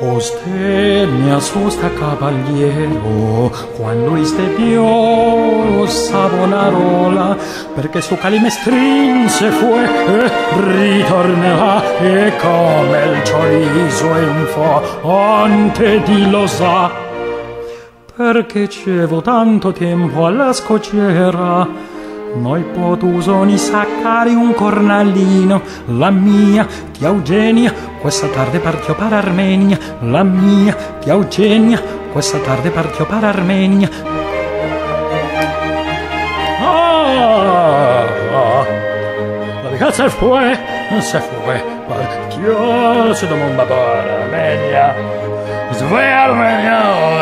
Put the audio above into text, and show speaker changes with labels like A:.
A: Usted me asusta, caballero, cuando este dio Savonarola, perché su Calimestrin se fue e ritornerà e come il chorizo infante di lo sa. Perché c'evo tanto tempo alla scocciera, noi potuso ni saccare un cornalino, la mia di Eugenia, questa tarde partio per Armenia, la mia di Eugenia, questa tarde partio per Armenia. Ah, ah. La ragazza se fue, se fue, partió su domo un vapor, Armenia, se a Armenia,